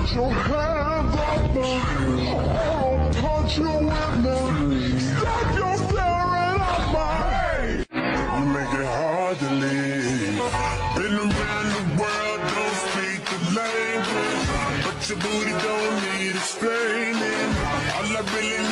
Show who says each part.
Speaker 1: Put your hands up me. I'll punch you with me. Stop your staring at my head. You make it hard to leave. Been around the world, don't speak the language. But your booty don't need explaining. All I really need